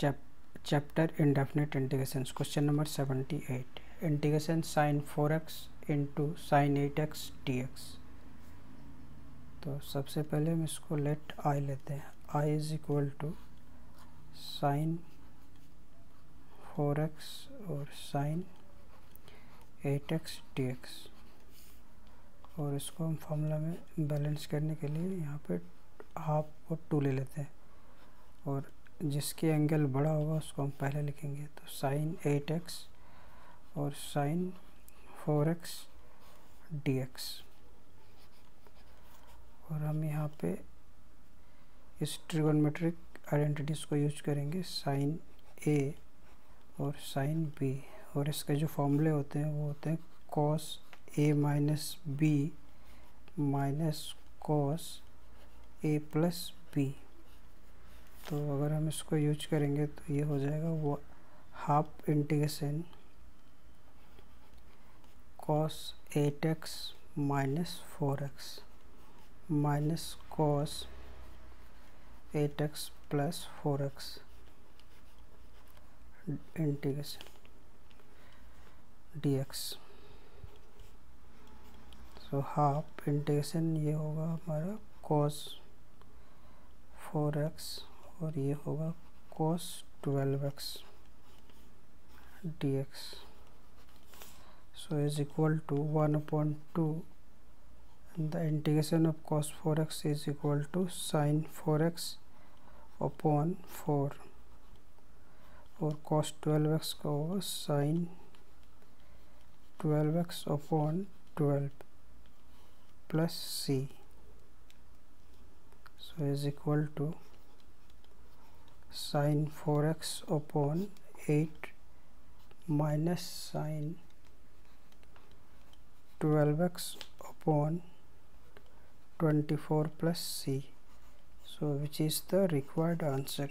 chapter indefinite integrations question number 78 integration sin 4x into sin 8x dx तो सबसे पहले हम इसको लेट आई लेते हैं। I is equal to sine four X और sine eight X D X और इसको हम फॉर्मूला में बैलेंस करने के लिए यहाँ पे हाफ़ और टू ले लेते हैं। और जिसके एंगल बड़ा होगा, उसको हम पहले लिखेंगे। तो साइन एट एक्स और sine four X D X और हम यहाँ पे इस ट्रिगोनमेट्रिक आइडेंटिटीज़ को यूज़ करेंगे साइन ए और साइन बी और इसके जो फॉर्मूले होते हैं, वो होते हैं cos A minus B minus cos A plus B तो अगर हम इसको यूज़ करेंगे तो ये हो जाएगा वो half integration cos eight X minus four X minus cos eight X plus four X integration X so half integration ये होगा हमारा कॉस फोर एक्स और ये होगा cos twelve X D X so is equal to one point two the integration of cos four X is equal to sine four X upon four और cos twelve x का होगा sine sin X upon 12 plus C so is equal to sine 4x upon 8 minus sine 12x upon 24 plus c. So which is the required answer?